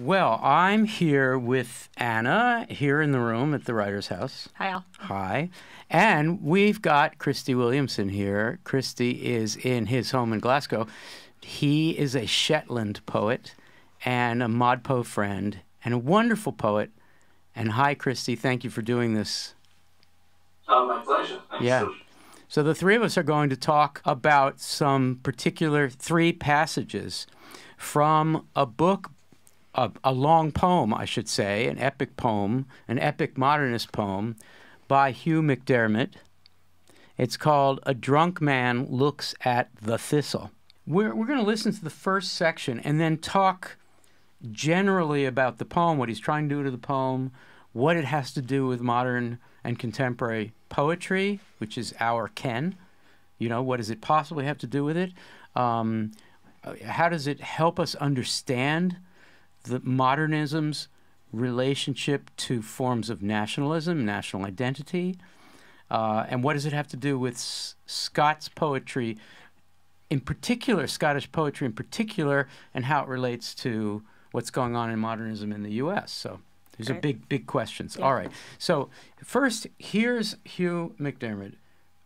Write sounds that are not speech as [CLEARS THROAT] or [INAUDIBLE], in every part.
Well, I'm here with Anna here in the room at the Writers House. Hi, Al. Hi. And we've got Christie Williamson here. Christie is in his home in Glasgow. He is a Shetland poet and a Modpo friend and a wonderful poet. And hi, Christie. Thank you for doing this. Oh, my pleasure. Thanks Yeah. So the three of us are going to talk about some particular three passages from a book, a, a long poem, I should say, an epic poem, an epic modernist poem by Hugh MacDiarmid. It's called A Drunk Man Looks at the Thistle. We're, we're going to listen to the first section and then talk generally about the poem, what he's trying to do to the poem, what it has to do with modern and contemporary poetry, which is our ken. You know, what does it possibly have to do with it? Um, uh, how does it help us understand the modernism's relationship to forms of nationalism, national identity? Uh, and what does it have to do with S- Scots poetry, in particular, Scottish poetry in particular, and how it relates to what's going on in modernism in the U.S.? So these are big, big questions. Yeah. All right. So first, here's Hugh MacDiarmid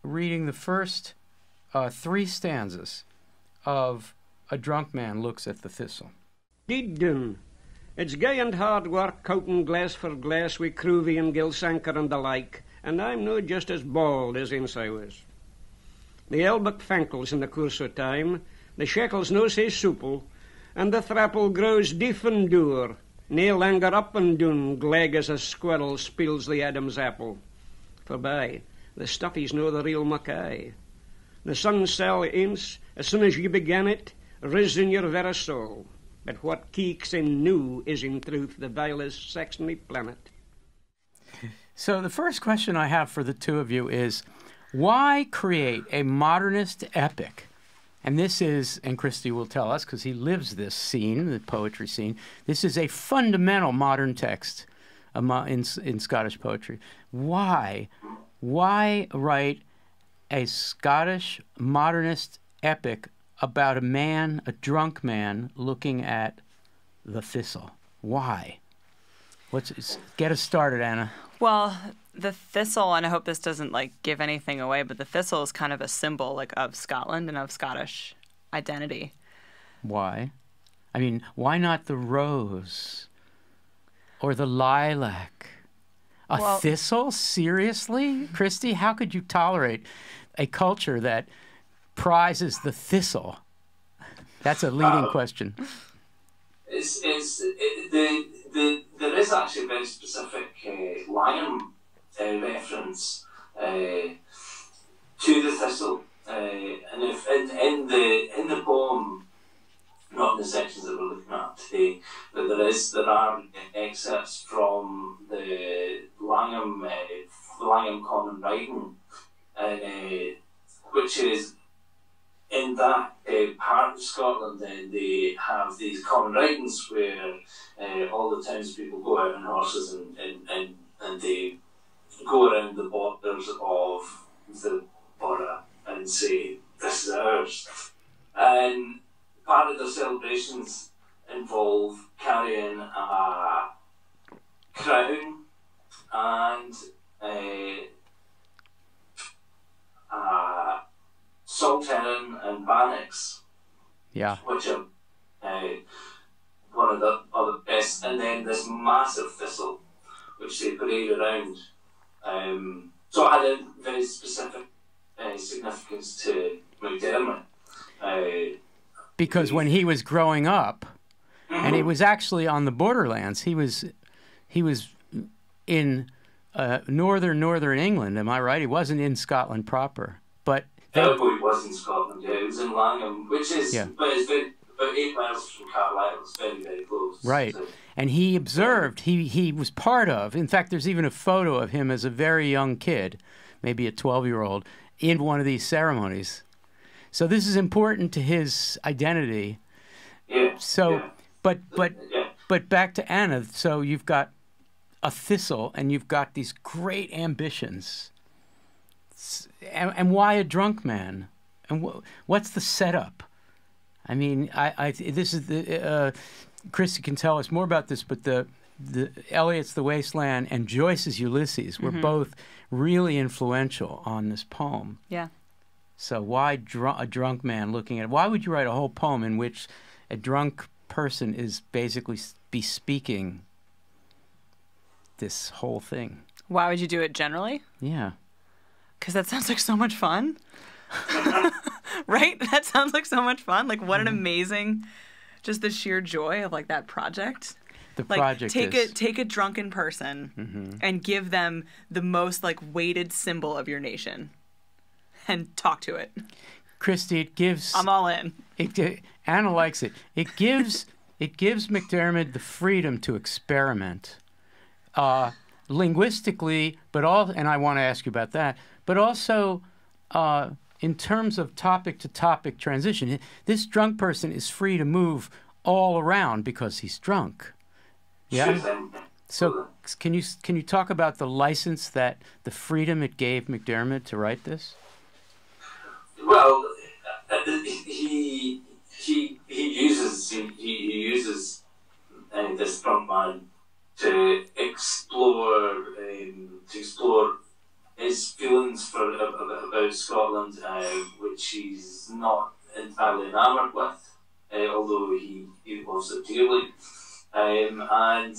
reading the first uh, three stanzas of A Drunk Man Looks at the Thistle. Deed done. It's gay and hard work counting glass for glass wi' Cruivie and Gilsanquhar and the like, and I'm no just as bald as ins I was. The elbuck fankles in the course o' time, the shackles no sae supple, and the thrapple grows deef and dour, nae langer up and down, gleg as a squirrel spills the Adam's apple. Forby, the stuffy's no the real Mackay. The sun sell eens, as soon as ye began it, riz in your very soul. But what keeks in new is in truth the vilest Saxony planet. So the first question I have for the two of you is why create a modernist epic? And this is, and Christie will tell us because he lives this scene, the poetry scene. This is a fundamental modern text in, in Scottish poetry. Why? Why write a Scottish modernist epic about a man, a drunk man, looking at the thistle? Why? What's s- get us started, Anna? Well, the thistle, and I hope this doesn't like give anything away, but the thistle is kind of a symbol like of Scotland and of Scottish identity. Why? I mean, why not the rose or the lilac? A Well- thistle? Seriously? Christie, how could you tolerate a culture that prizes the thistle? That's a leading Uh, question. It's, it's, it, the, the, there is actually a very specific uh, Langholm uh, reference uh, to the thistle. Uh, and if in, in the in the poem, not in the sections that we're looking at today, but there is there are excerpts from the Langholm uh, Langholm Common Riding, uh, which is in that uh, part of Scotland, then they have these common ridings where uh, all the townspeople go out on horses and, and, and, and they go around the borders of the borough and say, This is ours. And part of their celebrations Because when he was growing up, and it was actually on the borderlands, he was he was in uh, northern northern England. Am I right? He wasn't in Scotland proper, but they, Elbow was in Scotland, yeah, it was in Langholm, which is Yeah. but it's very, about eight miles from Carlisle. It's very very close. Right. So, and he observed he he was part of in fact there's even a photo of him as a very young kid maybe a 12 year old in one of these ceremonies so this is important to his identity yeah. so yeah, but but yeah. but back to anna so you've got a thistle and you've got these great ambitions and, and why a drunk man and wh- what's the setup I mean, I, I this is the uh, Christie can tell us more about this, but the the Eliot's The Wasteland and Joyce's Ulysses were both really influential on this poem. Yeah. So why dr- a drunk man looking at? it? Why would you write a whole poem in which a drunk person is basically bespeaking this whole thing? Why would you do it generally? Yeah. Because that sounds like so much fun. [LAUGHS] right? That sounds like so much fun. Like, what an mm-hmm. amazing, just the sheer joy of like that project. The Like, project take is a take a drunken person mm-hmm. and give them the most like weighted symbol of your nation, and talk to it. Christie. It gives I'm all in. It, it- Anna likes it. It gives [LAUGHS] it gives MacDiarmid the freedom to experiment, uh, linguistically, but all. And I want to ask you about that. But also, uh, in terms of topic to topic transition, this drunk person is free to move all around because he's drunk. Yeah. So can you can you talk about the license that the freedom it gave MacDiarmid to write this? Well, he he he uses he, he uses uh, this front man to explore um, to explore his feelings for about Scotland, uh, which he's not entirely enamoured with, uh, although he, he loves it dearly. Um, and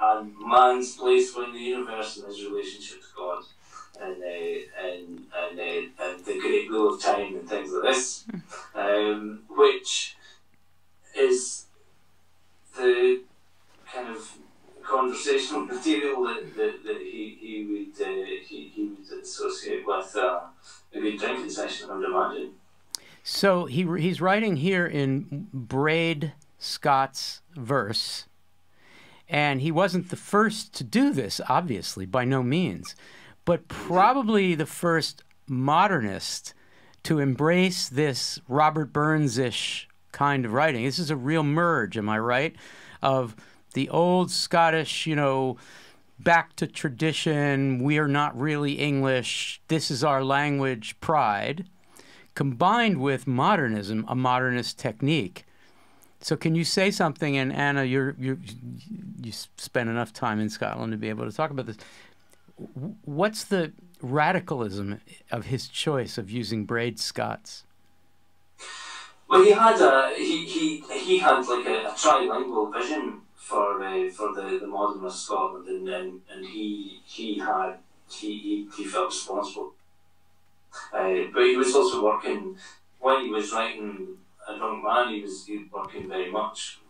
and man's place within the universe and his relationship to God and uh, and and, uh, and the great rule of time and things like this, um, which is the kind of conversational [LAUGHS] material that, that, that he, he would uh, he, he would associate with uh, a good drinking session, I would imagine. So he he's writing here in Braid Scots verse, and he wasn't the first to do this, obviously, by no means, but probably the first modernist to embrace this Robert Burns-ish kind of writing. This is a real merge, am I right, of the old Scottish, you know, back to tradition, we are not really English, this is our language pride combined with modernism, a modernist technique. So, can you say something? And Anna, you you spent enough time in Scotland to be able to talk about this. What's the radicalism of his choice of using braid Scots? Well, he had a he he, he had like a, a trilingual vision for uh, for the, the modernist Scotland, and, and and he he had he he, he felt responsible. Uh, but he was also working when he was writing a drunk man. He was he was working very much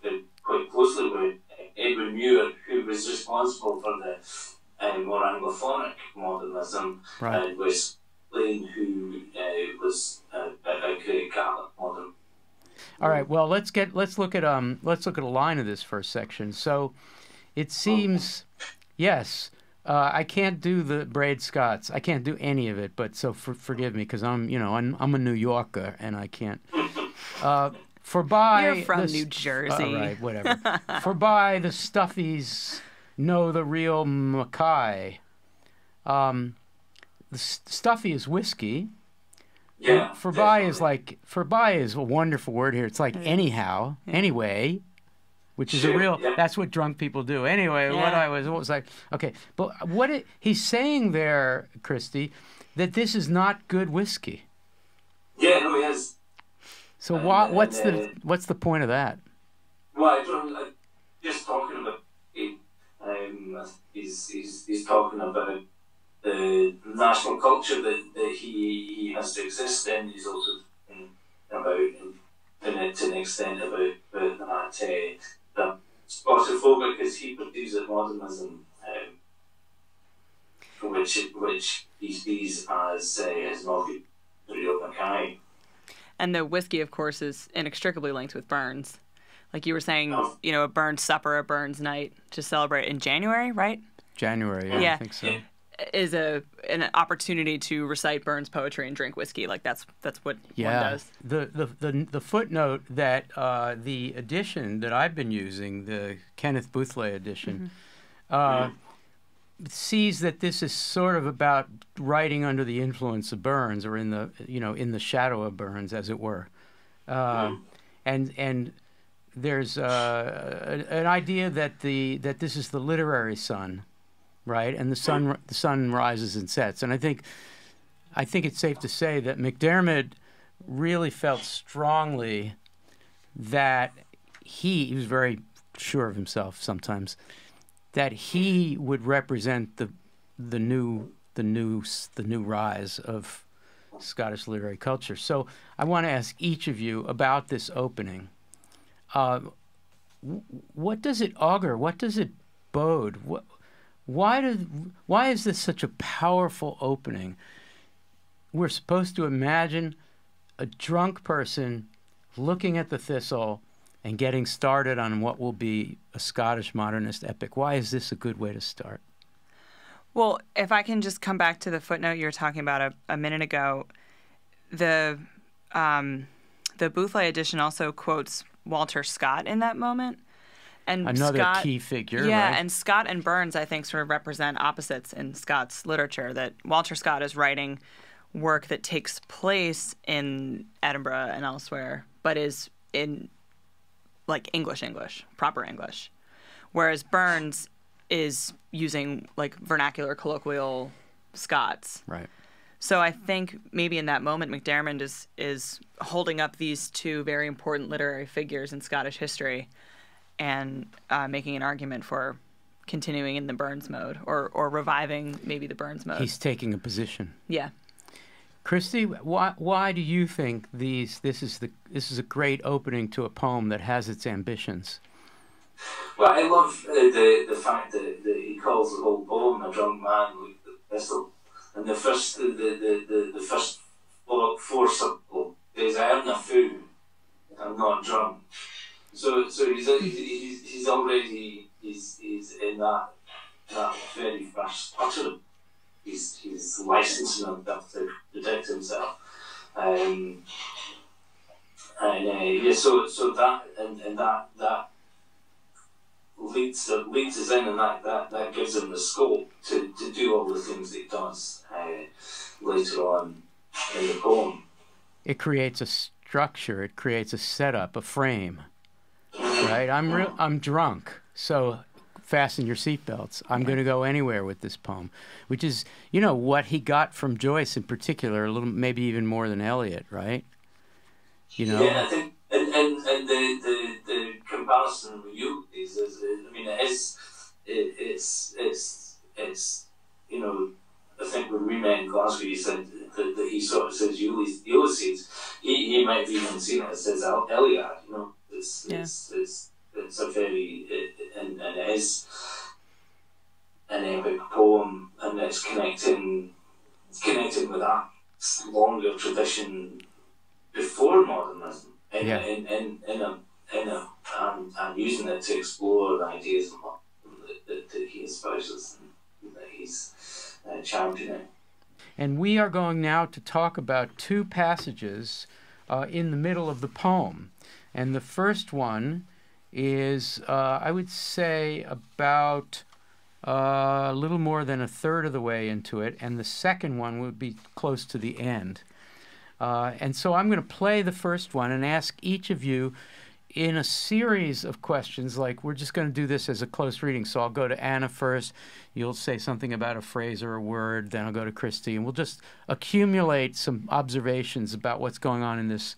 quite closely with Edwin Muir, who was responsible for the uh, more Anglophonic modernism, Right. and was Lane, who uh, was a, a, a great Catholic modern. All right. Well, let's get let's look at um let's look at a line of this first section. So, it seems, yes, uh, I can't do the braid Scots. I can't do any of it. But so for, forgive me because I'm you know I'm I'm a New Yorker and I can't. [LAUGHS] Uh, for by You're from the New Jersey. All right, whatever. [LAUGHS] for by the stuffies know the real Mackay. Um, the stuffy is whiskey. Yeah. For by is like for by is a wonderful word here. It's like anyhow, anyway, which is a real. yeah. That's what drunk people do. Anyway, what I was what was like. Okay, but what it, he's saying there, Christie, that this is not good whiskey. Yeah, no, he is. So And- wha- what's and, the uh, what's the point of that? Well, I don't, I, just talking about it, um, he's, he's, he's talking about the national culture that, that he, he has to exist in. He's also about, it to an extent, about, about that, uh, that Spotifobia, because he produces modernism, um, which, which he sees as, uh, as good real Mackay. And the whiskey, of course, is inextricably linked with Burns. Like you were saying, Oh. you know, a Burns supper, a Burns night to celebrate in January, right? January, yeah, I Yeah. think so. Is a an opportunity to recite Burns poetry and drink whiskey. Like that's that's what one Yeah, does. the, the the the footnote that uh, the edition that I've been using, the Kenneth Buthlay edition, uh, sees that this is sort of about writing under the influence of Burns, or in the you know in the shadow of Burns, as it were, uh, and and there's uh, an idea that the that this is the literary sun, right? And the sun the sun rises and sets. And I think I think it's safe to say that MacDiarmid really felt strongly that he, he was very sure of himself sometimes that he would represent the the new the new the new rise of Scottish literary culture. So I want to ask each of you about this opening. Uh, what does it augur? What does it bode? What, why did why is this such a powerful opening? We're supposed to imagine a drunk person looking at the thistle and getting started on what will be a Scottish modernist epic. Why is this a good way to start? Well, if I can just come back to the footnote you were talking about a, a minute ago, the um, the Buthlay edition also quotes Walter Scott in that moment. And another Scott, key figure. Yeah, right? and Scott and Burns, I think, sort of represent opposites in Scott's literature. That Walter Scott is writing work that takes place in Edinburgh and elsewhere, but is in like English English, proper English. Whereas Burns is using like vernacular colloquial Scots. Right. So I think maybe in that moment MacDiarmid is is holding up these two very important literary figures in Scottish history and uh, making an argument for continuing in the Burns mode or or reviving maybe the Burns mode. He's taking a position. Yeah. Christie, why why do you think these this is the this is a great opening to a poem that has its ambitions? Well, I love uh, the the fact that, that he calls the whole poem a drunk man with the pistol, and the first the the the, the first four, four is I am a fool, I'm not drunk. So so he's he's, he's already he's he's in that that very first utterance he's he's licensing himself to protect himself. Um, and uh, yeah, so so that and, and that that leads uh, leads us in, and that, that, that gives him the scope to, to do all the things that he does uh, later on in the poem. It creates a structure. It creates a setup, a frame. Right. I'm re- I'm drunk, so fasten your seatbelts. I'm going to go anywhere with this poem, which is, you know, what he got from Joyce in particular, a little, maybe even more than Eliot, right? You know. Yeah, I and and, and the, the, the comparison with you is, is, I mean, it is, it, it's it's it's you know, I think when we met in Glasgow, he said that, that he sort of says Ulysses. He, he might have even seen it as says Eliot. You know, it's yeah. it's, it's it's a very it, and, and it is an epic poem and it's connecting connecting with that longer tradition before modernism in, yeah. in, in, in a in a and, and using it to explore the ideas that, that, that he espouses and that he's uh, championing. And we are going now to talk about two passages uh, in the middle of the poem. And the first one is, uh, I would say, about uh, a little more than a third of the way into it, and the second one would be close to the end. Uh, and so I'm going to play the first one and ask each of you in a series of questions. Like, we're just going to do this as a close reading. So I'll go to Anna first. You'll say something about a phrase or a word. Then I'll go to Christie. And we'll just accumulate some observations about what's going on in this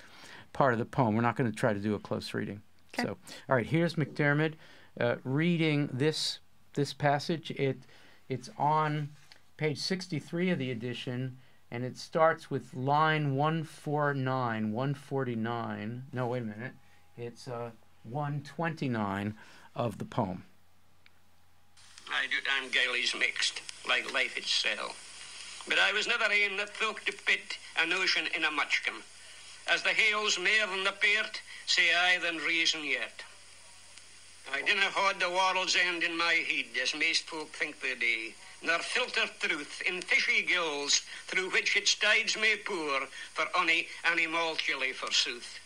part of the poem. We're not going to try to do a close reading. Okay. So, all right, here's MacDiarmid uh, reading this this passage. It it's on page 63 of the edition, and it starts with line 149, 149. No, wait a minute. It's uh, 129 of the poem. I do damn gailies mixed, like life itself. But I was never in that thought to pit a notion in a mutchkin. As the hails mair than the peart, say I than reason yet. I dinna hold the world's end in my head, as most folk think they do, nor filter truth in fishy gills, through which its tides may pour, for ony animalculae forsooth.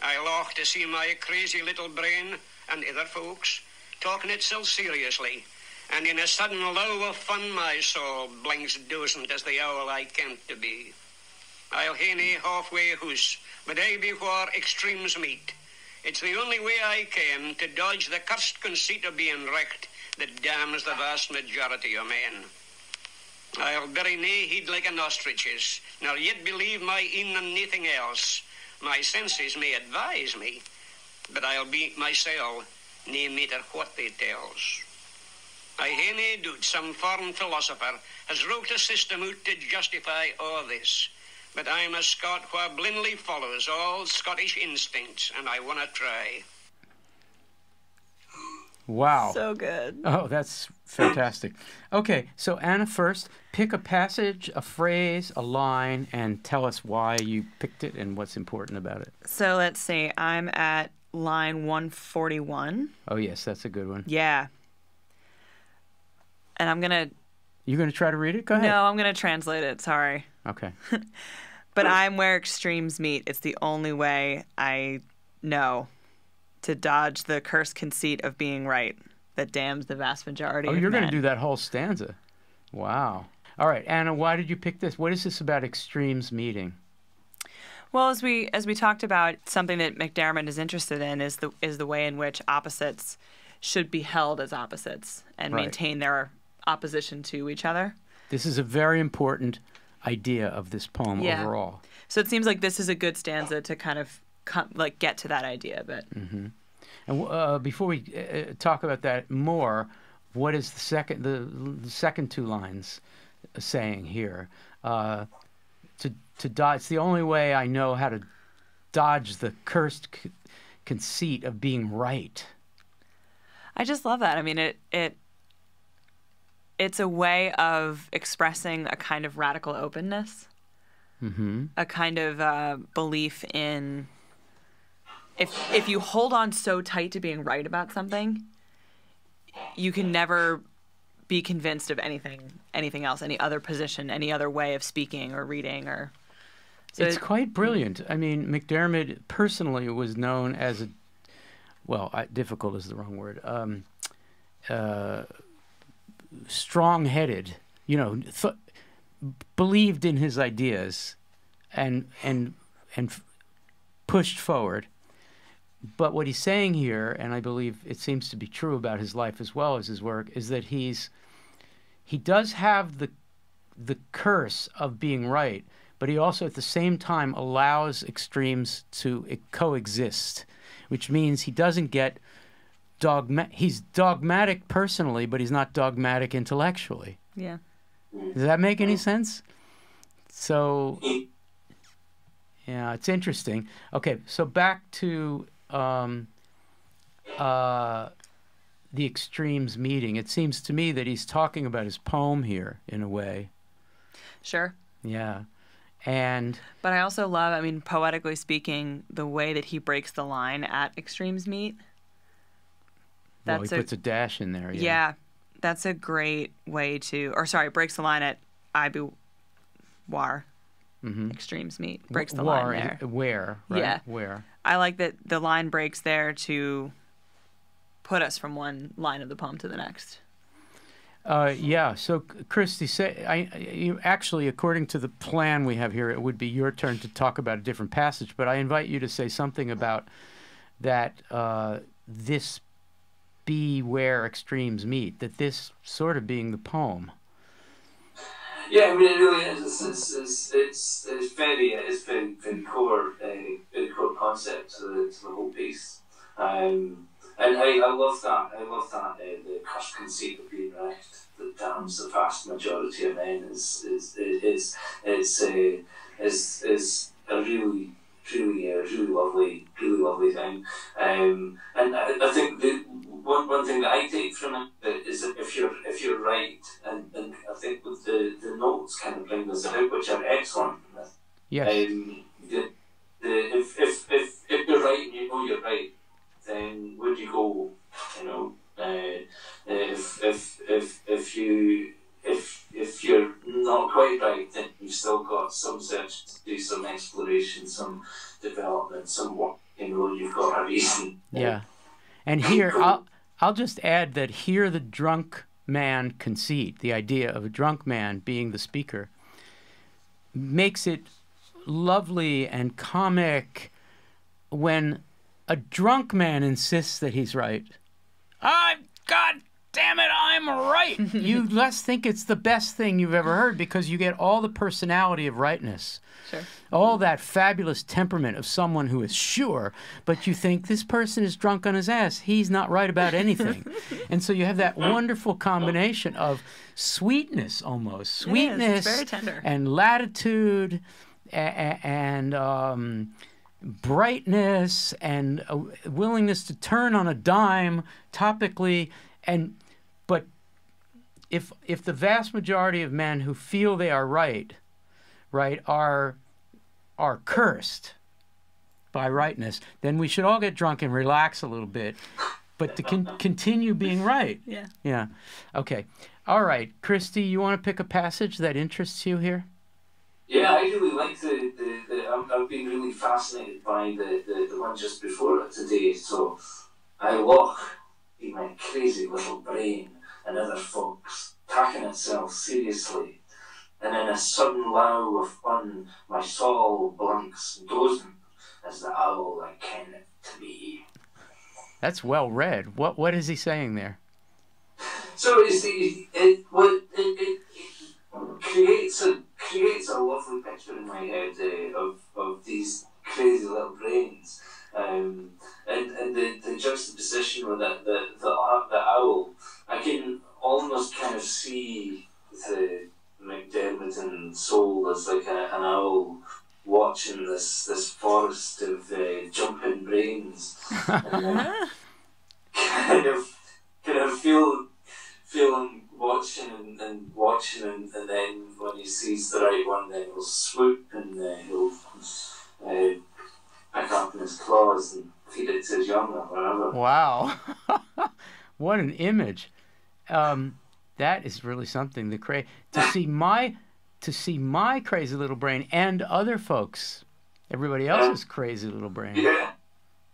I loch to see my crazy little brain, and other folks, talking itself seriously, and in a sudden low of fun my soul blinks docent as the owl I can't to be. I'll hae halfway hoose, but I be where extremes meet, It's the only way I came to dodge the cursed conceit of being wrecked that damns the vast majority of men. I'll bury nae heed like an ostrich's, nor yet believe my een and naething else. My senses may advise me, but I'll be myself, nae matter what they tells. I hae nae doubt some foreign philosopher has wrote a system out to justify all this. But I'm a Scot wha blindly follows all Scottish instincts, and I wanna try. Wow. So good. Oh, that's fantastic. Okay, so Anna, first, pick a passage, a phrase, a line, and tell us why you picked it and what's important about it. So let's see. I'm at line 141. Oh, yes, that's a good one. Yeah. And I'm going to. You're going to try to read it? Go ahead. No, I'm going to translate it. Sorry. Okay. [LAUGHS] But I'm where extremes meet. It's the only way I know to dodge the cursed conceit of being right that damns the vast majority Oh, you're going to do that whole stanza. Wow. All right, Anna, why did you pick this? What is this about extremes meeting? Well, as we as we talked about, something that MacDiarmid is interested in is the is the way in which opposites should be held as opposites and Right. maintain their opposition to each other. This is a very important idea of this poem Yeah. overall. So it seems like this is a good stanza to kind of come, like get to that idea. But Mm. And uh, before we uh, talk about that more, what is the second the, the second two lines saying here? Uh, to to dodge. It's the only way I know how to dodge the cursed c- conceit of being right. I just love that. I mean, it it it's a way of expressing a kind of radical openness, Mm-hmm. a kind of uh, belief in if if you hold on so tight to being right about something, you can never be convinced of anything anything else, any other position, any other way of speaking or reading or. So it's it- quite brilliant. I mean, MacDiarmid personally was known as a, well, I, difficult is the wrong word. Um, uh, strong-headed, you know, th- believed in his ideas, and and and f- pushed forward. But what he's saying here, and I believe it seems to be true about his life as well as his work, is that he's he does have the the curse of being right, but he also at the same time allows extremes to coexist, which means he doesn't get dogma. He's dogmatic personally, but he's not dogmatic intellectually. yeah. Does that make any sense? So, yeah, it's interesting. Okay, so back to um, uh, the extremes meeting. It seems to me that he's talking about his poem here in a way. Sure. Yeah. And But I also love, I mean, poetically speaking, the way that he breaks the line at extremes meet. well, That's he a puts a dash in there. yeah. Yeah. that's a great way to, or sorry, breaks the line at Ibu War. Mhm. Extremes meet breaks the War, line there. Where? Right? Yeah. Where? I like that the line breaks there to put us from one line of the poem to the next. Uh, yeah. So, Christie, say, I, I- you, actually, according to the plan we have here, it would be your turn to talk about a different passage. But I invite you to say something about that. Uh, this be where extremes meet. That this sort of being the poem. Yeah, I mean, it really is. It's it's it's, it's, it's very it's very very core uh, very core concept to the to the whole piece. Um, and I, I love that. I love that uh, the cursed conceit of being right that damns the vast majority of men is is is is is, uh, is, is a really really uh, really lovely really lovely thing. Um, and I, I think the one, one thing that I take from it is that if you're if you're right, and, and I think with the, the notes kind of bring this out, which are excellent. Yes. Um, the, the, if, if, if, if you're right and you know you're right, then where do you go? You know, uh, if, if, if, if you if if you're not quite right, then you've still got some search to do, some exploration, some development, some work. You know, you've got a reason. Yeah. And here, I'll, I'll just add that here the drunk man conceit, the idea of a drunk man being the speaker, makes it lovely and comic when a drunk man insists that he's right. I'm God damn it, I'm right. [LAUGHS] you less think it's the best thing you've ever heard because you get all the personality of rightness. Sure. All that fabulous temperament of someone who is sure, but you think this person is drunk on his ass. He's not right about anything. [LAUGHS] and so you have that wonderful combination of sweetness almost, sweetness very tender. and latitude a- a- and um, brightness and a willingness to turn on a dime topically and but if if the vast majority of men who feel they are right right are are cursed by rightness then we should all get drunk and relax a little bit but to con- continue being right. Yeah. yeah. Okay. All right. Christie you want to pick a passage that interests you here? Yeah, I really like the, the, the I'm, I've been really fascinated by the, the, the one just before today. So I look in my crazy little brain and other folks taking itself seriously. And in a sudden low of fun, my soul blinks dozing as the owl I ken it to be. that's well read what what is he saying there So it's the, it, what, it, it, it creates a creates a lovely picture in my head uh, of, of these crazy little brains. Um, and and the, the juxtaposition with the, the, the, the owl, I can almost kind of see the MacDiarmid and Soul as like a, an owl watching this, this forest of uh, jumping brains. And [LAUGHS] kind of kind of feel feeling watching and, and watching and, and then when he sees the right one then he'll swoop and uh, he'll uh, pick up in his claws and feed it to his young or whatever. Wow. [LAUGHS] what an image. Um, that is really something. The cra- to see my to see my crazy little brain and other folks, everybody else's crazy little brain. Yeah.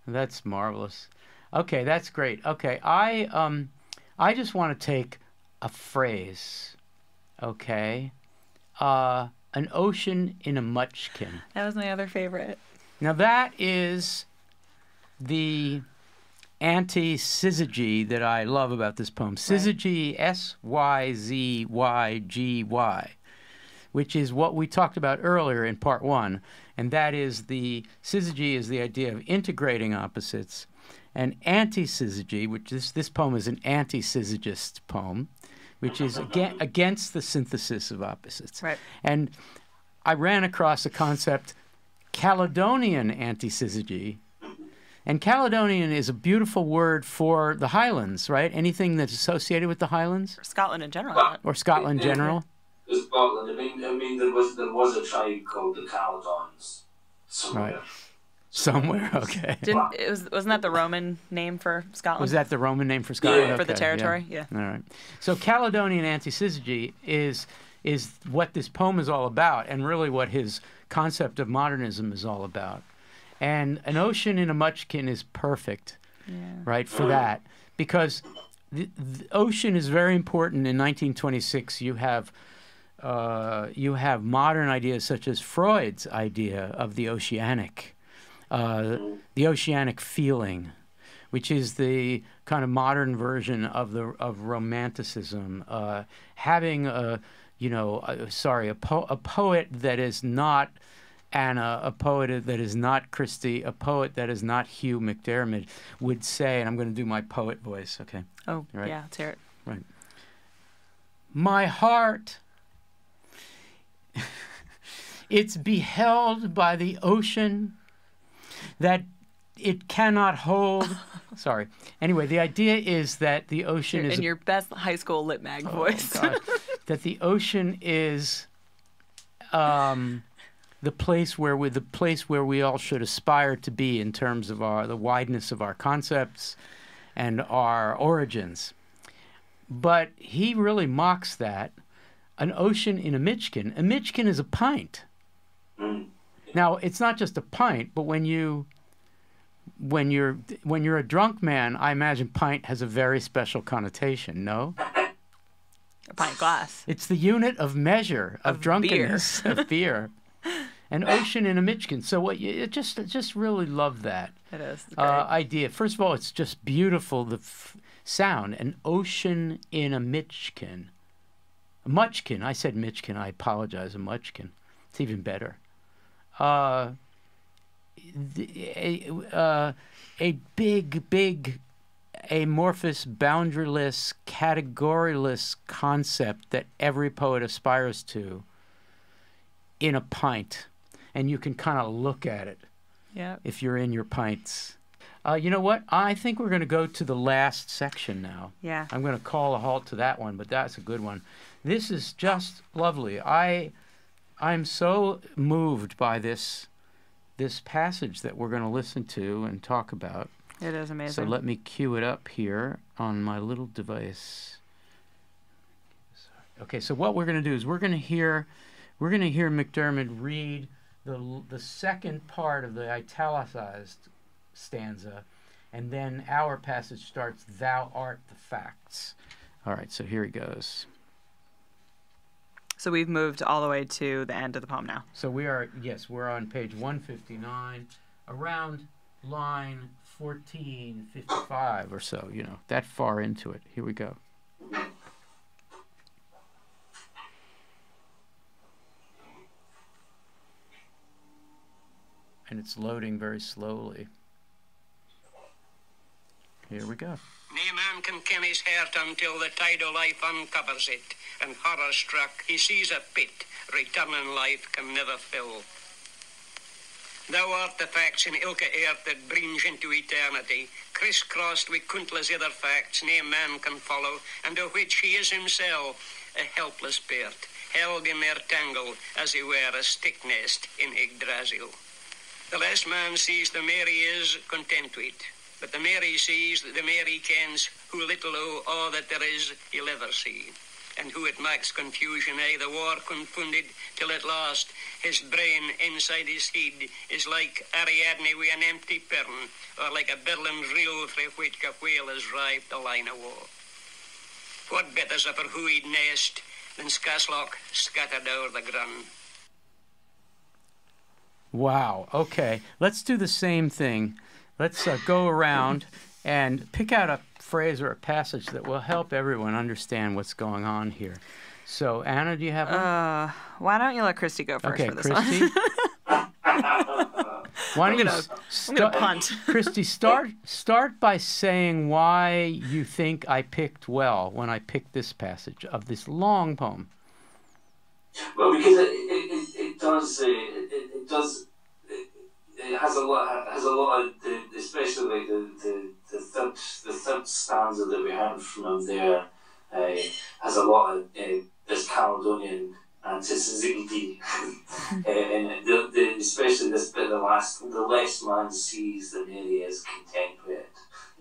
That's marvelous. Okay, that's great. Okay, I um I just want to take a phrase. Okay. Uh an ocean in a mutchkin. That was my other favorite. Now that is the anti-syzygy that I love about this poem. Syzygy, S Y Z Y G Y, which is what we talked about earlier in part one, and that is the syzygy is the idea of integrating opposites, and anti-syzygy, which this this poem is an anti-syzygist poem, which is again, against the synthesis of opposites. Right. And I ran across a concept, Caledonian anti-syzygy. And Caledonian is a beautiful word for the Highlands, right? Anything that's associated with the Highlands Scotland in general. Well- or Scotland in general. It Scotland. I mean, I mean, there was there was a tribe called the Caledons somewhere. Right. Somewhere, [LAUGHS] okay. Didn't it was wasn't that the Roman name for Scotland? Was that the Roman name for Scotland? Yeah. For the Okay, territory? Yeah. All right. So Caledonian anti-syzygy is is what this poem is all about, and really what his concept of modernism is all about. And an ocean in a mutchkin is perfect, right, for that because the, the ocean is very important. In 1926, you have uh, you have modern ideas such as Freud's idea of the oceanic, uh, the oceanic feeling, which is the kind of modern version of the of romanticism. Uh, having a, you know, uh, sorry, a, po- a poet that is not Anna, a poet that is not Christie, a poet that is not Hugh MacDiarmid, would say, and I'm going to do my poet voice, okay? Oh, Right. yeah, let's hear it. Right. My heart, [LAUGHS] it's beheld by the ocean that it cannot hold. [LAUGHS] Sorry. Anyway, the idea is that the ocean is In your best high school lit mag Oh, voice. [LAUGHS] That the ocean is um, the place where we the place where we all should aspire to be in terms of our the wideness of our concepts and our origins. But he really mocks that. An ocean in a Michkin. A Michkin is a pint. Now it's not just a pint, but when you when you're when you're a drunk man, I imagine pint has a very special connotation. No. A pint glass. It's the unit of measure of, Of drunkenness of beer. [LAUGHS] an ocean in a Michigan. So what you it just I just really love that It is. Uh, idea. First of all, it's just beautiful the f- sound. An ocean in a Michigan. A Mutchkin. I said Michigan. I apologize. A Mutchkin. It's even better. Uh, the, a, uh, a big, big, amorphous, boundaryless, categoryless concept that every poet aspires to in a pint. And you can kind of look at it yeah. if you're in your pints. Uh, you know what? I think we're going to go to the last section now. Yeah. I'm going to call a halt to that one, but that's a good one. This is just lovely. I I'm so moved by this this passage that we're going to listen to and talk about. It is So let me cue it up here on my little device. Okay, so what we're going to do is we're going to hear we're going to hear MacDiarmid read the the second part of the italicized stanza, and then our passage starts. Thou art the facts. All right, so here he goes. so we've moved all the way to the end of the poem now. So we are yes, we're on page 159, around line 1455 or so. You know that far into it. Here we go. and it's loading very slowly. Here we go. No man can ken his heart until the tide of life uncovers it, and horror struck, he sees a pit returning life can never fill. Thou art the facts in ilka earth that brings into eternity, crisscrossed with countless other facts no man can follow, and of which he is himself a helpless part, held in their tangle as he were a stick nest in Yggdrasil. The less man sees, the more he is content with. But the more he sees, the more he kens who little o all that there is he'll ever see. And who it makes confusion, aye, the war confounded, till at last his brain inside his head is like Ariadne with an empty pern, or like a birdling reel frae which a whale has rived the line of war. What better's a for who he'd nest than Skaslock scattered o'er the grun? Wow. Okay. Let's do the same thing. Let's uh, go around and pick out a phrase or a passage that will help everyone understand what's going on here. So, Anna, do you have one? Uh, why don't you let Christie go first okay, for this Christie. one? [LAUGHS] why don't you gonna- s- I'm gonna punt. [LAUGHS] Christie, start start by saying why you think I picked well when I picked this passage of this long poem. Well, because it, it, it, it does uh, it, it, it does it, it has a lot has a lot of the, especially the, the, the third the third stanza that we heard from him there uh, has a lot of uh, this Caledonian uh, [LAUGHS] and the, the, especially this bit the last the less man sees the more he is content with it.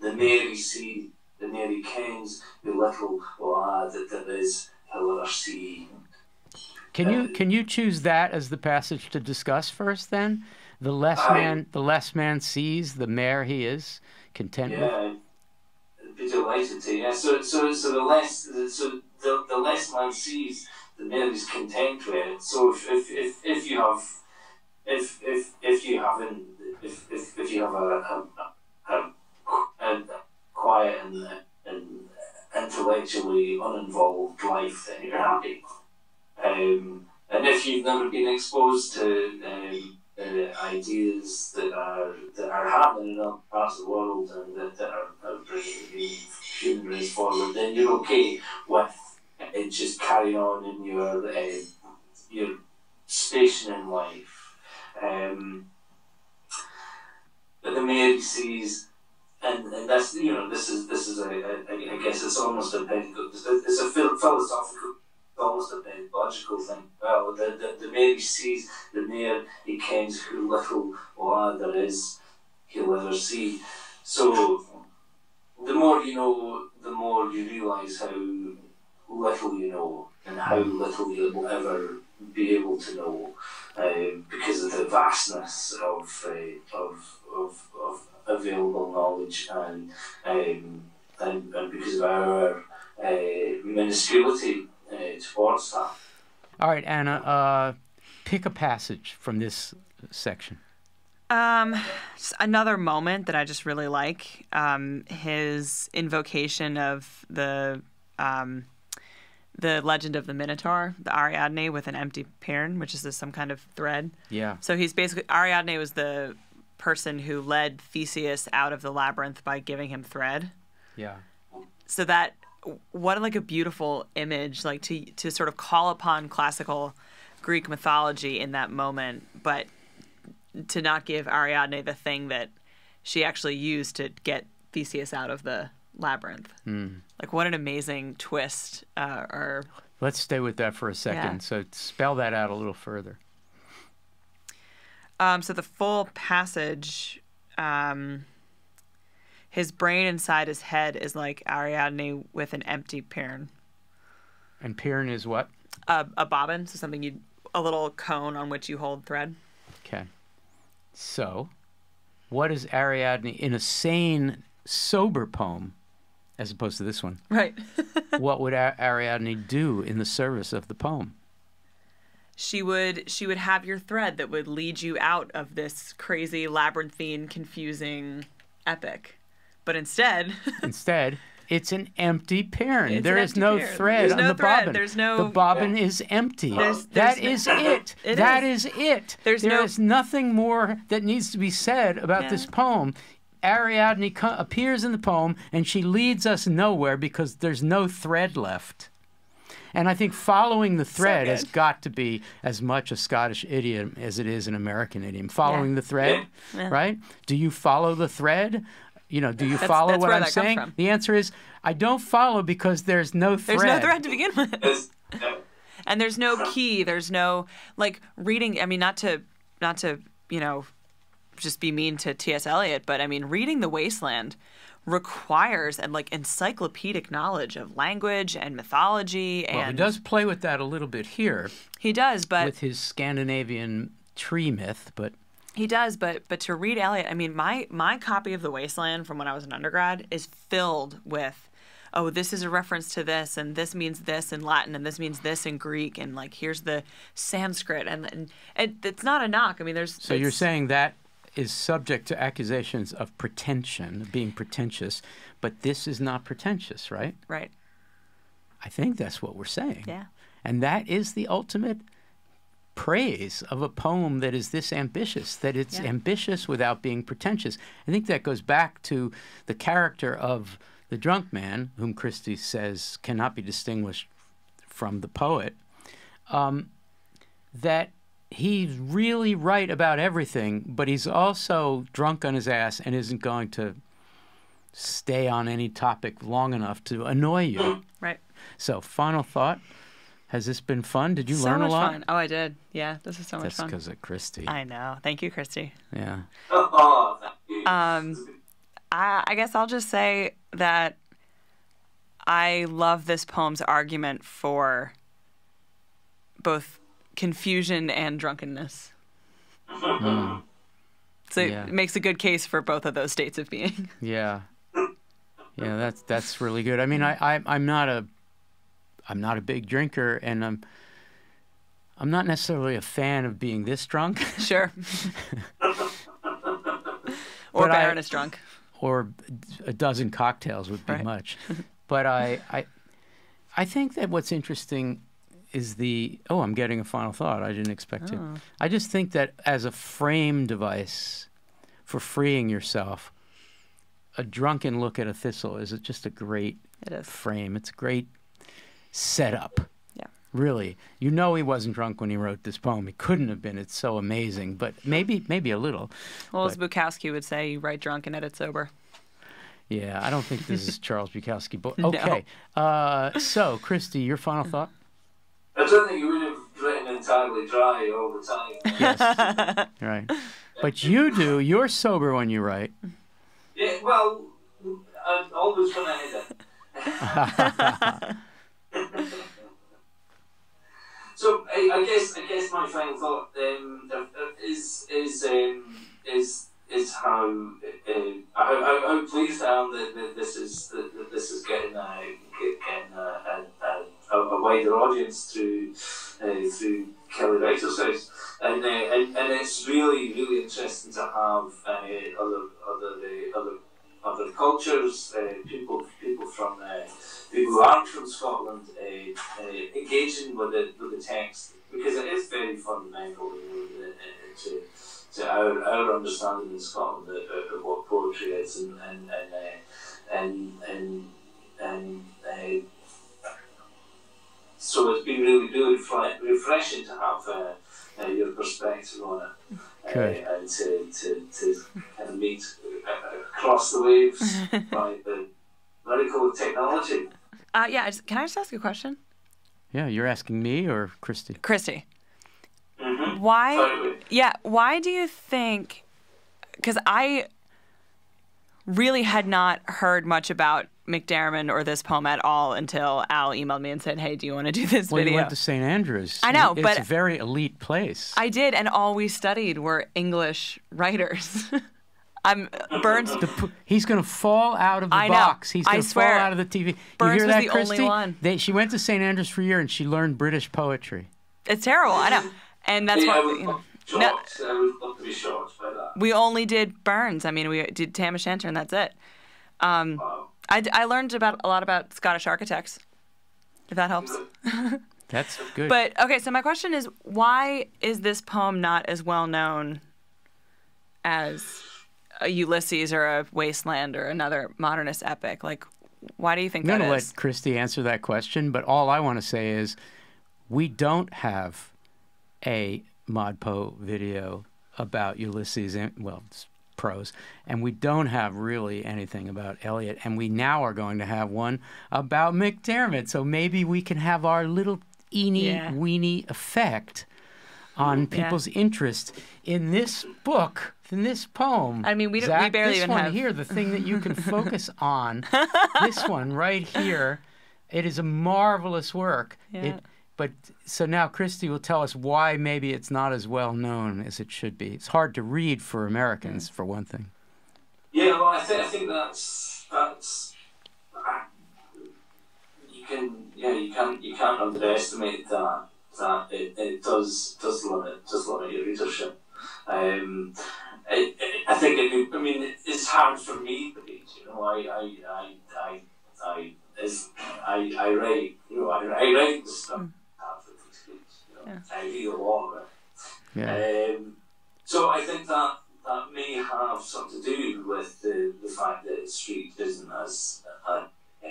The more he see the more he kens the little lad that there is he'll ever see. Can you can you choose that as the passage to discuss first? Then the less Aye. man the less man sees, the more he is content with. Yeah, I'd be delighted to. Yeah, so so so the less so the, the less man sees, the more he's content with it. So if if, if, if you have if if if you haven't if if, if you have a a, a, a, a quiet and and intellectually uninvolved life, then you're happy. Um, and if you've never been exposed to um, uh, ideas that are that are happening in other parts of the world and that, that are, are bringing the human race forward, then you're okay with it just carry on in your uh, your station in life. Um, but the mayor sees, and, and that's you know this is this is a, a I guess it's almost a pedagogical it's a philosophical almost a pedagogical thing. Well, the, the, the he sees, the mayor he kens who little lad there is he'll ever see. So, the more you know, the more you realise how little you know and how little you'll ever be able to know uh, because of the vastness of, uh, of, of, of available knowledge and, um, and, and because of our uh, minusculity uh, towards that. All right, Anna. Uh, pick a passage from this section. Um, another moment that I just really like um, his invocation of the um, the legend of the Minotaur, the Ariadne with an empty pairn, which is some kind of thread. Yeah. So he's basically Ariadne was the person who led Theseus out of the labyrinth by giving him thread. Yeah. So that what like a beautiful image, like to to sort of call upon classical Greek mythology in that moment, but to not give Ariadne the thing that she actually used to get Theseus out of the labyrinth. Like what an amazing twist, uh, or Let's stay with that for a second. Yeah. So spell that out a little further. Um, so the full passage, um, his brain inside his head is like Ariadne with an empty pairn, And Piran is what? a, a bobbin, so something you, a little cone on which you hold thread. Okay. So, what is Ariadne in a sane, sober poem, as opposed to this one? Right. [LAUGHS] what would Ariadne do in the service of the poem? she would she would have your thread that would lead you out of this crazy labyrinthine, confusing epic. But instead, [LAUGHS] Instead, it's an empty pairn. It's There an is empty no pairn. thread There's on no the thread. bobbin. There's no- The bobbin is empty. There's- That there's is [LAUGHS] it. It That is. is it. There's There no- is nothing more that needs to be said about Yeah. this poem. Ariadne co- appears in the poem and she leads us nowhere because there's no thread left. And I think following the thread has got to be as much a Scottish idiom as it is an American idiom. Following Yeah. the thread, Yeah. right? Do you follow the thread? You know, do you [LAUGHS] That's- follow that's what I'm saying? from. The answer is I don't follow because there's no thread. there's no thread to begin with. And there's no key there's no like reading i mean not to not to you know just be mean to ts eliot but i mean reading the wasteland requires and like encyclopedic knowledge of language and mythology and Well, he does play with that a little bit here he does but with his Scandinavian tree myth, but He does, but but to read Eliot, I mean, my my copy of The Wasteland from when I was an undergrad is filled with, oh, this is a reference to this, and this means this in Latin, and this means this in Greek, and like here's the Sanskrit, and and it, it's not a knock. I mean, there's so you're saying that is subject to accusations of pretension, being pretentious, but this is not pretentious, right? right? I think that's what we're saying. Yeah, And that is the ultimate praise of a poem that is this ambitious, that it's Yeah. ambitious without being pretentious. I think that goes back to the character of the drunk man, whom Christie says cannot be distinguished from the poet, um, that he's really right about everything, but he's also drunk on his ass and isn't going to stay on any topic long enough to annoy you. [CLEARS THROAT] right. So, final thought. Has this been fun? Did you so learn a lot? fun. Oh, I did. Yeah, this is so much fun. That's because of Christie. I know. Thank you, Christie. Yeah. Oh. Um, I, I guess I'll just say that I love this poem's argument for both confusion and drunkenness. Hmm. So Yeah. it makes a good case for both of those states of being. [LAUGHS] Yeah. Yeah, that's that's really good. I mean, I, I I'm not a I'm not a big drinker, and I'm I'm not necessarily a fan of being this drunk, [LAUGHS] sure. [LAUGHS] or But I- Baron is drunk. or a dozen cocktails would be Right. much. But I I I think that what's interesting is the oh I'm getting a final thought. I didn't expect Oh. to. I just think that as a frame device for freeing yourself, a drunken look at a thistle is it just a great It is. frame. It's a great setup. Yeah. Really, you know he wasn't drunk when he wrote this poem. He couldn't have been. It's so amazing, but maybe maybe a little. Well, as Bukowski would say, you write drunk and edit sober. Yeah, I don't think this is [LAUGHS] Charles Bukowski. But No. okay, uh, so Christie, your final thought? I don't think you would have written entirely dry all the time. [LAUGHS] Yes, right. But you do. You're sober when you write. Yeah, well, I'm always when I hit it. so I, I guess I guess my final thought um, uh, uh, is is um, is is how uh, how, how, how pleased I am that, that this is that, that this is getting uh, get- getting uh, a, a, a, a wider audience through uh, through Kelly Writer's House. and and it's really really interesting to have uh, other other uh, other other cultures, uh, people people from uh, people who aren't from Scotland uh, uh, engaging with the with the text because it is very fundamental uh, to to our, our understanding in Scotland of, of what poetry is and and and so it's really really refreshing to have uh, uh, your perspective on it Good. uh, and to, to, to kind of meet uh, across the waves [LAUGHS] by the medical technology. Uh, yeah, can I just ask a question? Yeah, you're asking me or Christie? Christie, Mm-hmm. why? Totally. Yeah, why do you think? Because I really had not heard much about MacDiarmid or this poem at all until Al emailed me and said, "Hey, do you want to do this Well, you went to St. Andrews. I know, it's but- a very elite place. I did, and all we studied were English writers. [LAUGHS] I'm Burns. The he's going to fall out of the I know. box. He's I going to fall swear. out of the TV. Burns you hear was that, the only Christie? one. They, she went to St. Andrews for a year and she learned British poetry. It's terrible. I know, and that's Yeah, why you know, love shocked. I would love to be shocked by that. we only did Burns. I mean, we did Tam O'Shanter, and that's it. Um, Wow. I, I learned about a lot about Scottish architects. If that helps. [LAUGHS] That's good. But okay, so my question is, why is this poem not as well known as a Ulysses or a Wasteland or another modernist epic? Like, why do you think I'm going to let Christie answer that question, but all I want to say is we don't have a Modpo video about Ulysses, and, well, it's prose, and we don't have really anything about Eliot, and we now are going to have one about MacDiarmid. So maybe we can have our little eeny Yeah. weeny effect on people's interest in this book, in this poem. I mean, we don't- we barely this even one have- here, the thing that you can [LAUGHS] focus on, [LAUGHS] this one right here, it is a marvelous work. Yeah. It, but so now Christie will tell us why maybe it's not as well known as it should be. It's hard to read for Americans, for one thing. Yeah, well, I think I think that's that's you can yeah you can't you can't underestimate that that it, it does does limit does limit your readership. Um, it, it, I think it, I mean it's hard for me to read. You know, I I I I I is I I write you know I, I write the stuff half of these kids. You know, I read a lot of it. Yeah. Um, so I think that that may have something to do with the, the fact that Street isn't as uh, uh,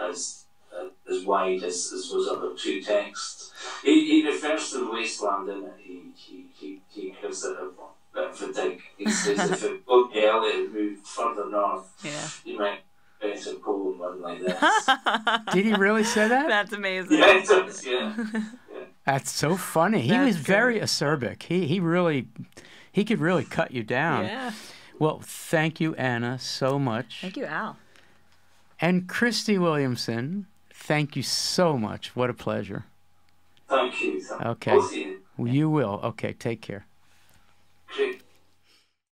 as uh, as wide as, as those other two texts. He, he refers to the wasteland and. He he, he, he gives it a bit of a dig. He says if it Bob Eliot had moved further north, Yeah. you might better poem one like this. [LAUGHS] Did he really say that? [LAUGHS] That's amazing. yeah, it does. Yeah. [LAUGHS] That's so funny. He That's was very great. acerbic. He he really he could really cut you down. Yeah. Well, thank you, Anna, so much. Thank you, Al. And Christie Williamson, thank you so much. What a pleasure. Thank you. Thank Okay. Both of you. You will. Okay, take care. Great.